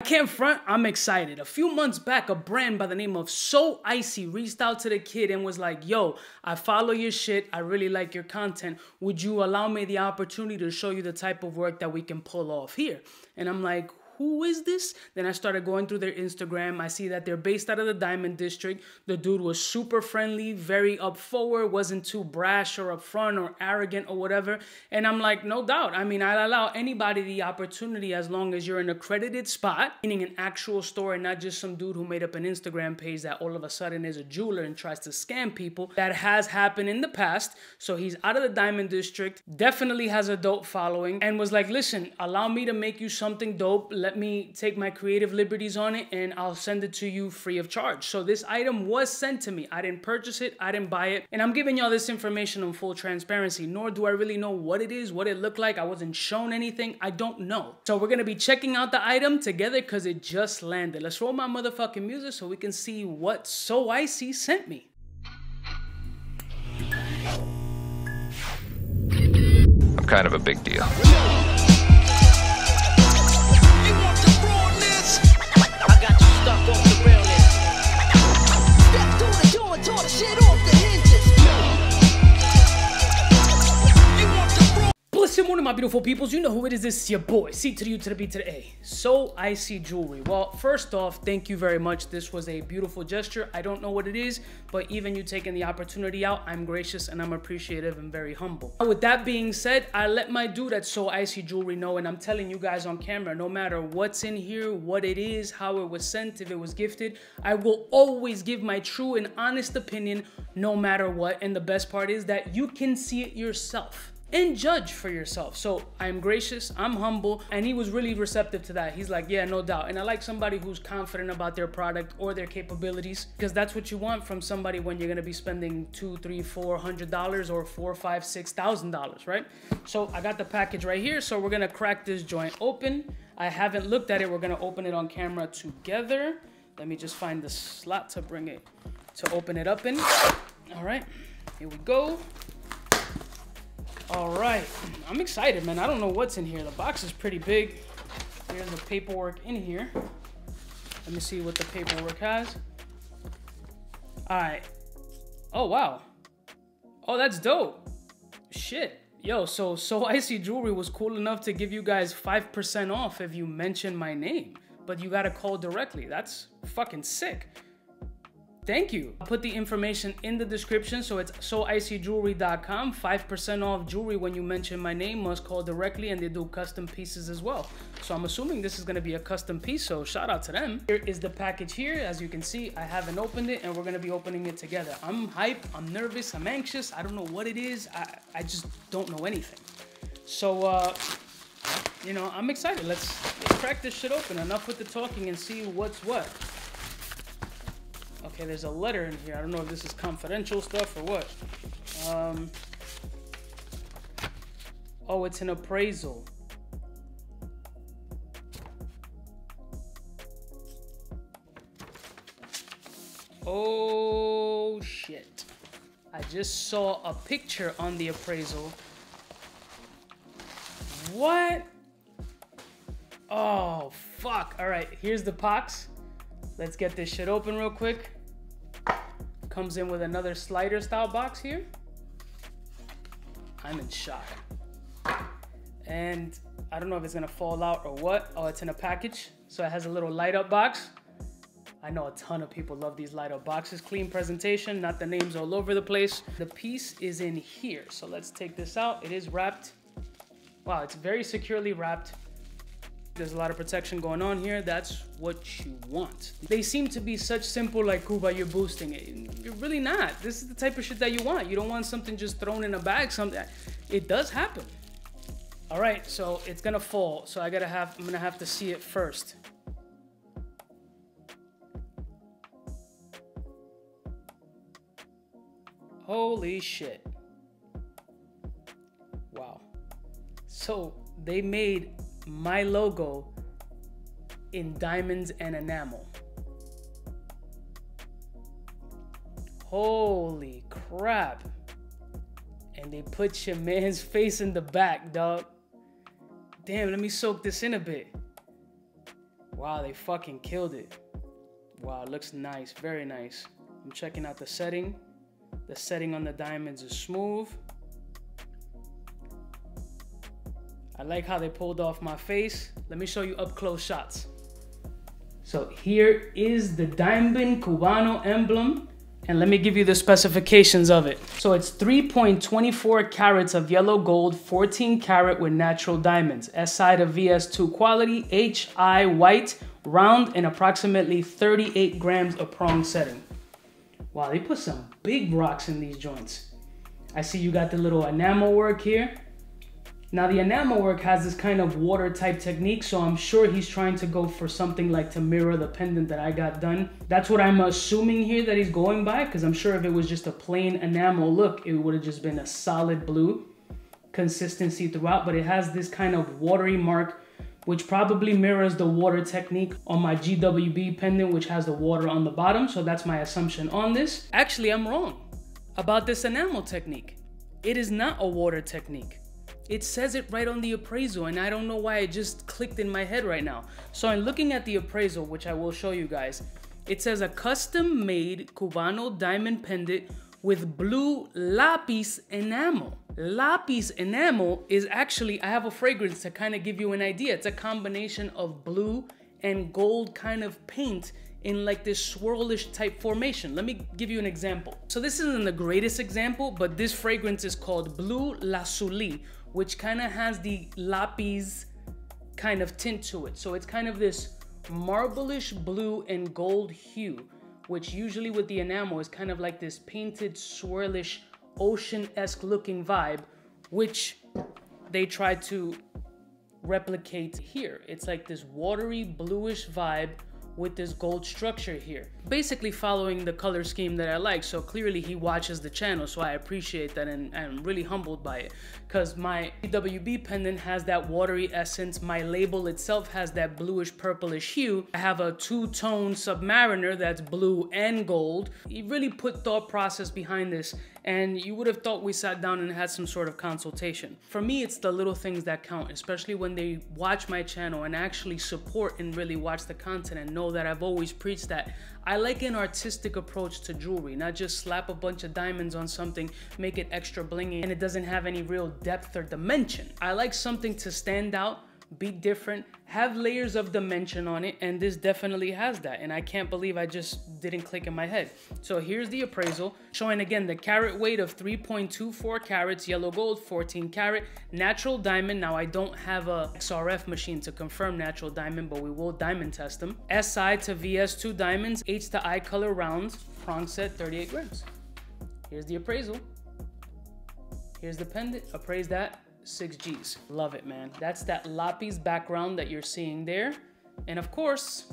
I can't front, I'm excited. A few months back, a brand by the name of So Icy reached out to the kid and was like, Yo, I follow your shit. I really like your content. Would you allow me the opportunity to show you the type of work that we can pull off here? And I'm like, who is this? Then I started going through their Instagram. I see that they're based out of the Diamond District. The dude was super friendly, very up forward, wasn't too brash or upfront or arrogant or whatever. And I'm like, no doubt. I mean, I'll allow anybody the opportunity as long as you're in an accredited spot, meaning an actual store and not just some dude who made up an Instagram page that all of a sudden is a jeweler and tries to scam people. That has happened in the past. So he's out of the Diamond District, definitely has a dope following, and was like, listen, allow me to make you something dope. Let let me take my creative liberties on it and I'll send it to you free of charge. So this item was sent to me. I didn't purchase it, I didn't buy it. And I'm giving y'all this information on full transparency, nor do I really know what it is, what it looked like. I wasn't shown anything. I don't know. So we're gonna be checking out the item together because it just landed. Let's roll my motherfucking music so we can see what So Icy sent me. I'm kind of a big deal. Blessed morning, my beautiful peoples. You know who it is. This is your boy, C to the U to the B to the A. So Icy Jewelry. Well, first off, thank you very much. This was a beautiful gesture. I don't know what it is, but even you taking the opportunity out, I'm gracious and I'm appreciative and very humble. With that being said, I let my dude at So Icy Jewelry know, and I'm telling you guys on camera, no matter what's in here, what it is, how it was sent, if it was gifted, I will always give my true and honest opinion no matter what. And the best part is that you can see it yourself and judge for yourself. So I'm gracious, I'm humble, and he was really receptive to that. He's like, yeah, no doubt. And I like somebody who's confident about their product or their capabilities because that's what you want from somebody when you're gonna be spending two, three, four hundred dollars or four, five, six thousand dollars, right? So I got the package right here. So we're gonna crack this joint open. I haven't looked at it. We're gonna open it on camera together. Let me just find the slot to bring it to open it up in. All right, here we go. All right, I'm excited, man. I don't know what's in here. The box is pretty big. Here's the paperwork in here. Let me see what the paperwork has. All right. Oh, wow. Oh, that's dope. Shit. Yo, so So Icy Jewelry was cool enough to give you guys 5% off if you mention my name. But you gotta call directly. That's fucking sick. Thank you. I'll put the information in the description. So it's soicyjewelry.com. 5% off jewelry when you mention my name. Must call directly and they do custom pieces as well. So I'm assuming this is going to be a custom piece. So shout out to them. Here is the package here. As you can see, I haven't opened it and we're going to be opening it together. I'm hyped. I'm nervous. I'm anxious. I don't know what it is. I, I just don't know anything. So, uh, you know, I'm excited. Let's, let's crack this shit open. Enough with the talking and see what's what. Okay, there's a letter in here. I don't know if this is confidential stuff or what. Um, oh, it's an appraisal. Oh, shit. I just saw a picture on the appraisal. What? Oh, fuck. All right, here's the box. Let's get this shit open real quick. Comes in with another slider style box here. I'm in shock. And I don't know if it's gonna fall out or what. Oh, it's in a package. So it has a little light up box. I know a ton of people love these light up boxes. Clean presentation, not the names all over the place. The piece is in here. So let's take this out. It is wrapped. Wow, it's very securely wrapped. There's a lot of protection going on here. That's what you want. They seem to be such simple like, Cuba, you're boosting it. You're really not. This is the type of shit that you want. You don't want something just thrown in a bag. Something. It does happen. All right, so it's gonna fall. So I gotta have, I'm gonna have to see it first. Holy shit. Wow. So they made my logo in diamonds and enamel. Holy crap. And they put your man's face in the back, dog. Damn, let me soak this in a bit. Wow, they fucking killed it. Wow, it looks nice, very nice. I'm checking out the setting. The setting on the diamonds is smooth. I like how they pulled off my face. Let me show you up close shots. So here is the Diamond Cubaknow emblem. And let me give you the specifications of it. So it's 3.24 carats of yellow gold, 14 carat with natural diamonds. SI to VS2 quality, HI white, round, and approximately 38 grams of prong setting. Wow, they put some big rocks in these joints. I see you got the little enamel work here. Now the enamel work has this kind of water type technique, so I'm sure he's trying to go for something like to mirror the pendant that I got done. That's what I'm assuming here that he's going by, because I'm sure if it was just a plain enamel look, it would have just been a solid blue consistency throughout, but it has this kind of watery mark, which probably mirrors the water technique on my GWB pendant, which has the water on the bottom. So that's my assumption on this. Actually, I'm wrong about this enamel technique. It is not a water technique. It says it right on the appraisal, and I don't know why it just clicked in my head right now. So in looking at the appraisal, which I will show you guys, it says a custom made Cubaknow diamond pendant with blue lapis enamel. Lapis enamel is actually, I have a fragrance to kind of give you an idea. It's a combination of blue and gold kind of paint in like this swirlish type formation. Let me give you an example. So this isn't the greatest example, but this fragrance is called Blue Lazuli, which kind of has the lapis kind of tint to it. So it's kind of this marblish blue and gold hue, which usually with the enamel is kind of like this painted swirlish ocean-esque looking vibe, which they try to replicate here. It's like this watery bluish vibe with this gold structure here. Basically following the color scheme that I like. So clearly he watches the channel. So I appreciate that and I'm really humbled by it. Cause my WB pendant has that watery essence. My label itself has that bluish purplish hue. I have a two-tone submariner that's blue and gold. He really put thought process behind this and you would have thought we sat down and had some sort of consultation. For me, it's the little things that count, especially when they watch my channel and actually support and really watch the content and know that I've always preached that. I like an artistic approach to jewelry, not just slap a bunch of diamonds on something, make it extra blingy, and it doesn't have any real depth or dimension. I like something to stand out be different, have layers of dimension on it, and this definitely has that. And I can't believe I just didn't click in my head. So here's the appraisal, showing again the carat weight of 3.24 carats, yellow gold, 14 carat, natural diamond. Now I don't have a XRF machine to confirm natural diamond, but we will diamond test them. SI to VS2 diamonds, H to I color rounds, prong set 38 grams. Here's the appraisal. Here's the pendant, appraise that, six Gs. Love it, man. That's that lapis background that you're seeing there. And of course,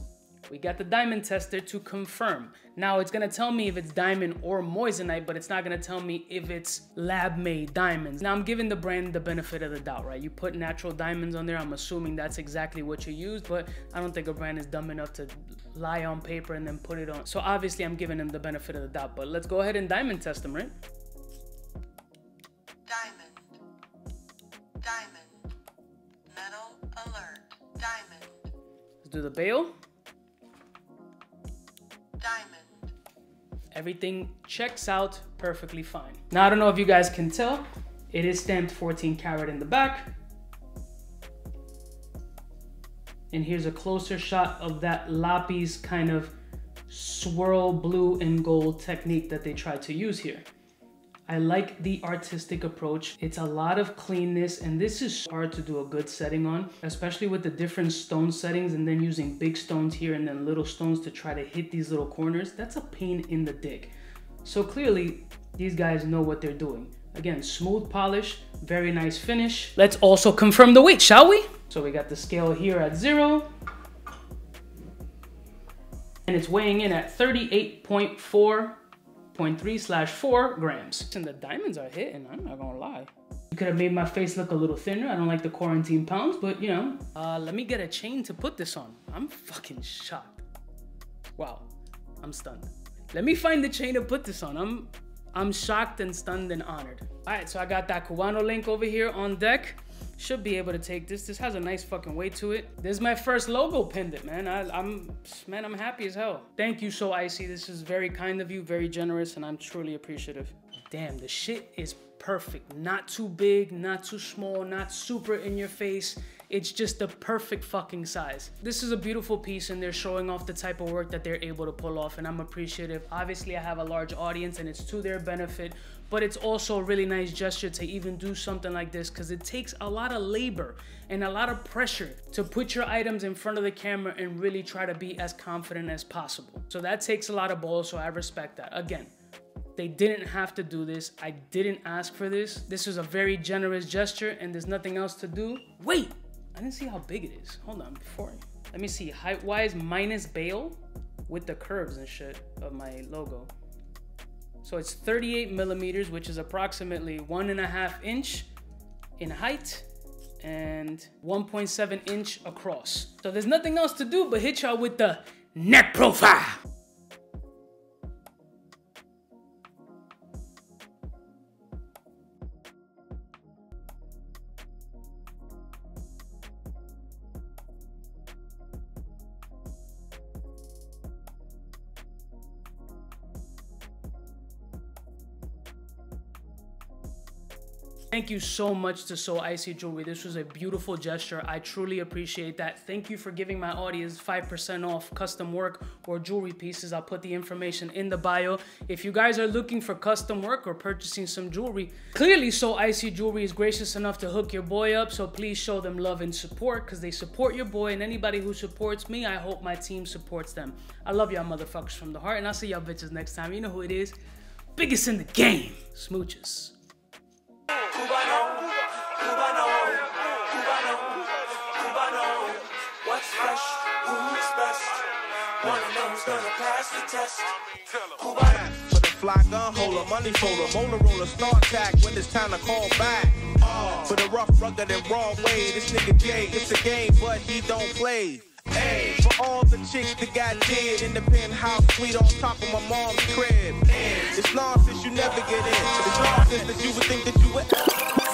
we got the diamond tester to confirm. Now it's gonna tell me if it's diamond or moissanite, but it's not gonna tell me if it's lab-made diamonds. Now I'm giving the brand the benefit of the doubt, right? You put natural diamonds on there, I'm assuming that's exactly what you used, but I don't think a brand is dumb enough to lie on paper and then put it on. So obviously I'm giving them the benefit of the doubt, but let's go ahead and diamond test them, right? Do the bail. Diamond. Everything checks out perfectly fine. Now, I don't know if you guys can tell, it is stamped 14 karat in the back. And here's a closer shot of that lapis kind of swirl blue and gold technique that they tried to use here. I like the artistic approach. It's a lot of cleanness and this is hard to do a good setting on, especially with the different stone settings and then using big stones here and then little stones to try to hit these little corners. That's a pain in the dick. So clearly these guys know what they're doing. Again, smooth polish, very nice finish. Let's also confirm the weight, shall we? So we got the scale here at zero. And it's weighing in at 38.4 0.3 slash 4 grams. And the diamonds are hitting, I'm not gonna lie. You could have made my face look a little thinner. I don't like the quarantine pounds, but you know. Uh, let me get a chain to put this on. I'm fucking shocked. Wow, I'm stunned. Let me find the chain to put this on. I'm I'm shocked and stunned and honored. All right, so I got that Cubano link over here on deck. Should be able to take this. This has a nice fucking weight to it. This is my first logo pendant, man. I, I'm, man, I'm happy as hell. Thank you So Icy. This is very kind of you, very generous, and I'm truly appreciative. Damn, the shit is perfect. Not too big, not too small, not super in your face. It's just the perfect fucking size. This is a beautiful piece and they're showing off the type of work that they're able to pull off and I'm appreciative. Obviously I have a large audience and it's to their benefit, but it's also a really nice gesture to even do something like this because it takes a lot of labor and a lot of pressure to put your items in front of the camera and really try to be as confident as possible. So that takes a lot of balls, so I respect that. Again, they didn't have to do this. I didn't ask for this. This was a very generous gesture and there's nothing else to do. Wait, I didn't see how big it is. Hold on, before. Let me see, height-wise minus bail with the curves and shit of my logo. So it's 38 millimeters, which is approximately one and a half inch in height and 1.7 inch across. So there's nothing else to do but hit y'all with the neck profile. Thank you so much to So Icy Jewelry. This was a beautiful gesture. I truly appreciate that. Thank you for giving my audience 5% off custom work or jewelry pieces. I'll put the information in the bio. If you guys are looking for custom work or purchasing some jewelry, clearly So Icy Jewelry is gracious enough to hook your boy up. So please show them love and support because they support your boy. And anybody who supports me, I hope my team supports them. I love y'all motherfuckers from the heart. And I'll see y'all bitches next time. You know who it is. Biggest in the game. Smooches. Fly gun holder, money folder, Motorola start tag when it's time to call back. For the rough, rugged, and raw way, this nigga Jay, it's a game, but he don't play. Hey, for all the chicks that got dead in the penthouse suite on top of my mom's crib. It's nonsense you never get in. It's nonsense that you would think that you